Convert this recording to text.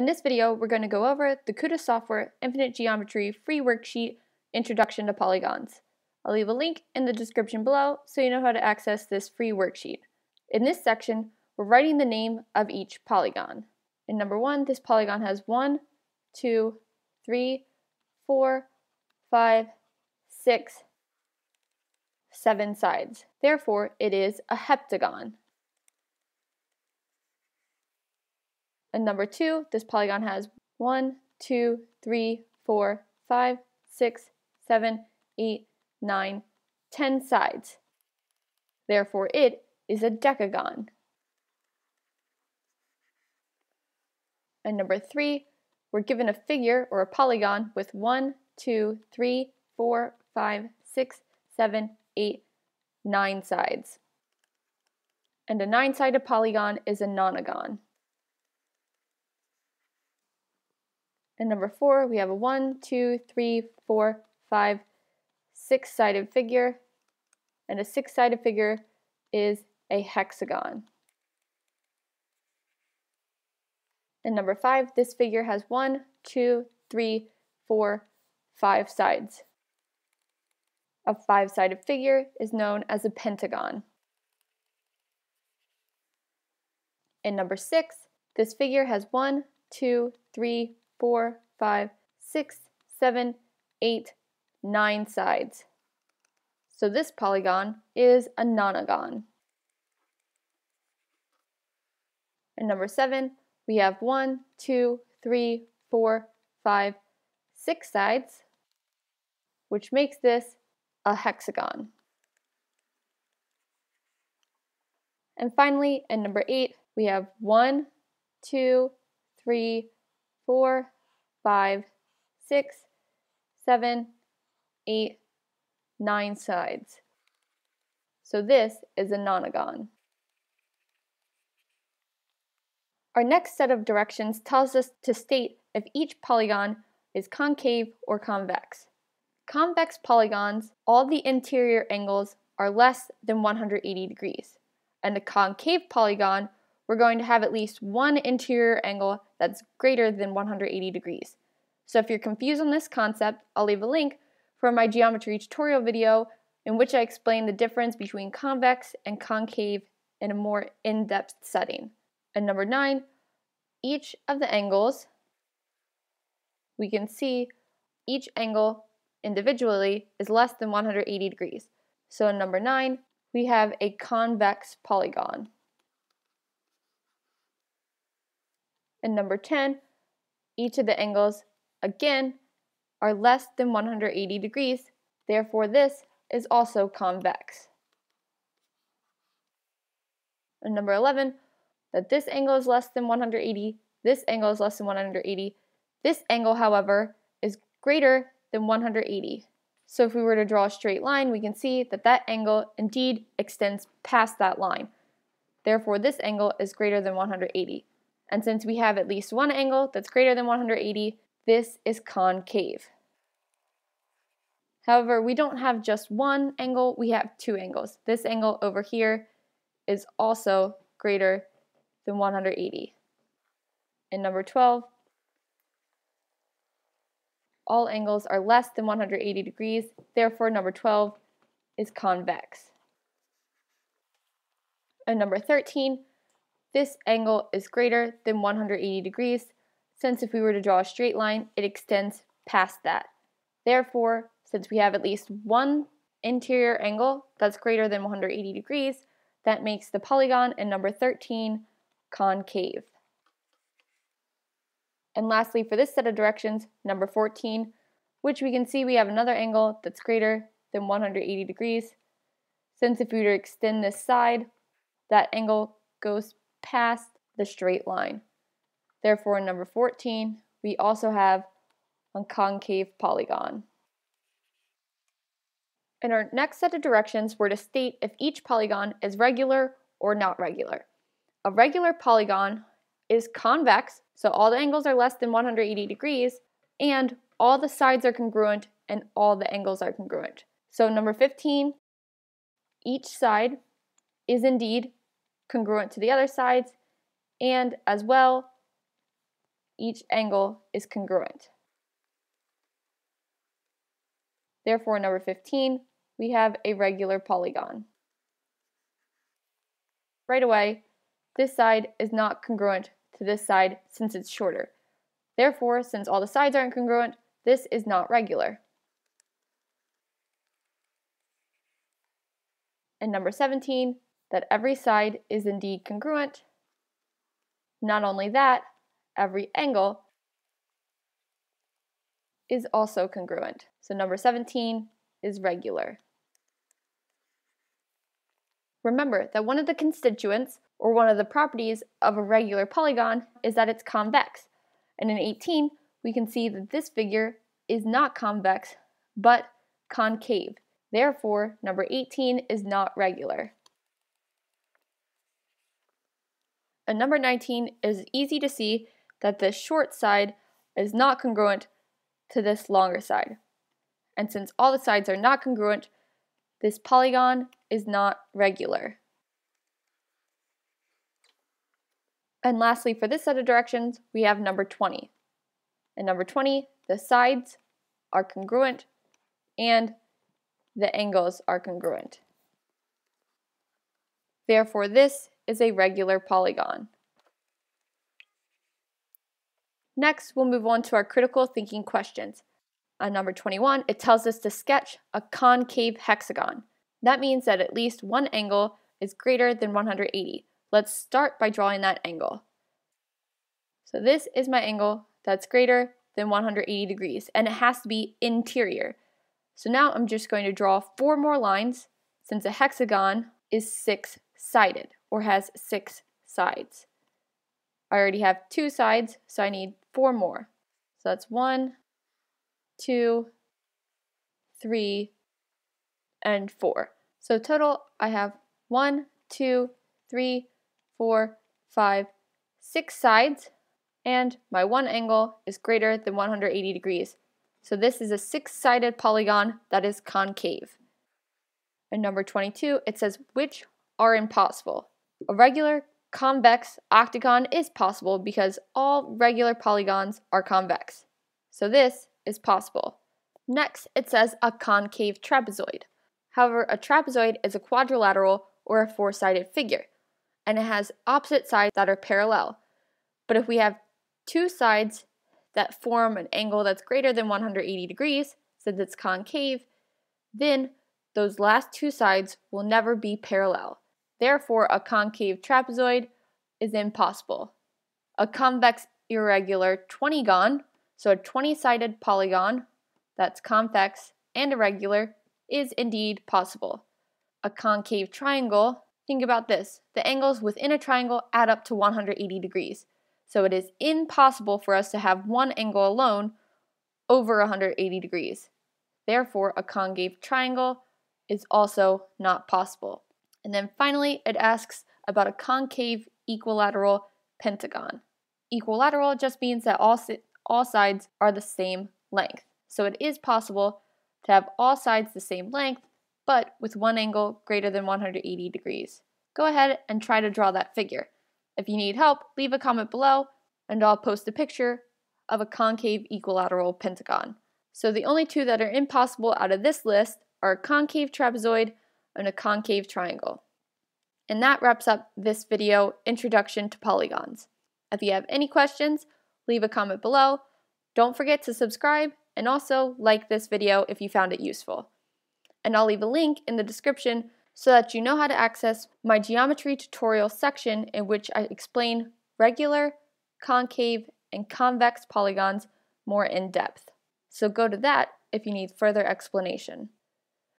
In this video, we're going to go over the Kuta Software Infinite Geometry free worksheet, Introduction to Polygons. I'll leave a link in the description below so you know how to access this free worksheet. In this section, we're writing the name of each polygon. In number one, this polygon has one, two, three, four, five, six, seven sides. Therefore, it is a heptagon. And number two, this polygon has one, two, three, four, five, six, seven, eight, nine, ten sides. Therefore, it is a decagon. And number three, we're given a figure or a polygon with one, two, three, four, five, six, seven, eight, nine sides. And a nine-sided polygon is a nonagon. And number four, we have a one, two, three, four, five, six-sided figure. And a six-sided figure is a hexagon. And number five, this figure has one, two, three, four, five sides. A five-sided figure is known as a pentagon. And number six, this figure has one, two, three, four, five, six, seven, eight, nine sides. So this polygon is a nonagon. And number seven, we have one, two, three, four, five, six sides, which makes this a hexagon. And finally, in number eight, we have one, two, three, four, five, six, seven, eight, nine sides. So this is a nonagon. Our next set of directions tells us to state if each polygon is concave or convex. Convex polygons, all the interior angles are less than 180 degrees. And a concave polygon we're going to have at least one interior angle that's greater than 180 degrees. So if you're confused on this concept, I'll leave a link for my geometry tutorial video in which I explain the difference between convex and concave in a more in-depth setting. And number nine, each of the angles, we can see each angle individually is less than 180 degrees. So in number nine, we have a convex polygon. And number 10, each of the angles, again, are less than 180 degrees, therefore this is also convex. And number 11, that this angle is less than 180, this angle is less than 180, this angle, however, is greater than 180. So if we were to draw a straight line, we can see that that angle indeed extends past that line. Therefore, this angle is greater than 180. And since we have at least one angle that's greater than 180, this is concave. However, we don't have just one angle, we have two angles. This angle over here is also greater than 180. In number 12, all angles are less than 180 degrees, therefore number 12 is convex. And number 13, this angle is greater than 180 degrees, since if we were to draw a straight line, it extends past that. Therefore, since we have at least one interior angle that's greater than 180 degrees, that makes the polygon in number 13 concave. And lastly, for this set of directions, number 14, which we can see we have another angle that's greater than 180 degrees. Since if we were to extend this side, that angle goes past the straight line. Therefore, in number 14, we also have a concave polygon. In our next set of directions, we're to state if each polygon is regular or not regular. A regular polygon is convex, so all the angles are less than 180 degrees, and all the sides are congruent and all the angles are congruent. So number 15, each side is indeed congruent to the other sides, and as well, each angle is congruent. Therefore, number 15, we have a regular polygon. Right away, this side is not congruent to this side since it's shorter. Therefore, since all the sides aren't congruent, this is not regular. And number 17, that every side is indeed congruent. Not only that, every angle is also congruent. So number 17 is regular. Remember that one of the constituents, or one of the properties of a regular polygon, is that it's convex. And in 18, we can see that this figure is not convex, but concave. Therefore, number 18 is not regular. Number 19 is easy to see that the short side is not congruent to this longer side. And since all the sides are not congruent, this polygon is not regular. And lastly, for this set of directions, we have number 20. And number 20, the sides are congruent and the angles are congruent. Therefore, this is a regular polygon. Next, we'll move on to our critical thinking questions. On number 21, it tells us to sketch a concave hexagon. That means that at least one angle is greater than 180. Let's start by drawing that angle. So this is my angle that's greater than 180 degrees, and it has to be interior. So now I'm just going to draw four more lines since a hexagon is six-sided or has six sides. I already have two sides, so I need four more. So that's one, two, three, and four. So total, I have one, two, three, four, five, six sides, and my one angle is greater than 180 degrees. So this is a six-sided polygon that is concave. And number 22, it says which are impossible. A regular convex octagon is possible because all regular polygons are convex. So this is possible. Next, it says a concave trapezoid. However, a trapezoid is a quadrilateral or a four-sided figure, and it has opposite sides that are parallel. But if we have two sides that form an angle that's greater than 180 degrees, since it's concave, then those last two sides will never be parallel. Therefore, a concave trapezoid is impossible. A convex irregular 20gon, so a 20-sided polygon that's convex and irregular, is indeed possible. A concave triangle, think about this, the angles within a triangle add up to 180 degrees. So it is impossible for us to have one angle alone over 180 degrees. Therefore, a concave triangle is also not possible. And then finally, it asks about a concave equilateral pentagon. Equilateral just means that all, all sides are the same length. So it is possible to have all sides the same length, but with one angle greater than 180 degrees. Go ahead and try to draw that figure. If you need help, leave a comment below and I'll post a picture of a concave equilateral pentagon. So the only two that are impossible out of this list are a concave trapezoid and a concave triangle. And that wraps up this video, Introduction to Polygons. If you have any questions, leave a comment below. Don't forget to subscribe and also like this video if you found it useful. And I'll leave a link in the description so that you know how to access my geometry tutorial section in which I explain regular, concave, and convex polygons more in depth. So go to that if you need further explanation.